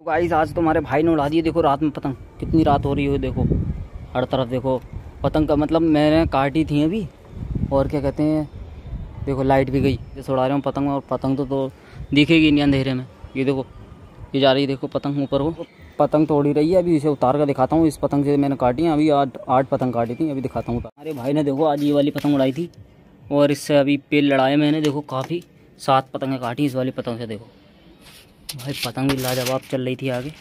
Guys आज तुम्हारे भाई ने उड़ा दिए देखो रात में पतंग। कितनी रात हो रही है देखो। हर तरफ़ देखो। पतंग का मतलब मैंने काटी थी अभी। और क्या कहते हैं देखो लाइट भी गई। जैसे उड़ा रहे हूँ पतंग और पतंग तो, तो दिखेगी नहीं अंधेरे में। ये देखो ये जा रही है देखो पतंग ऊपर को पतंग तोड़ी रही है अभी इसे उतार कर दिखाता हूँ। इस पतंग से मैंने काटी है। अभी आठ आठ पतंग काटी थी अभी दिखाता हूँ। अरे भाई ने देखो आज ये वाली पतंग उड़ाई थी। और इससे अभी पेड़ लड़ाए मैंने देखो काफ़ी। सात पतंगें काटी इस वाली पतंग से देखो। भाई पतंग भी लाजवाब चल रही थी आगे।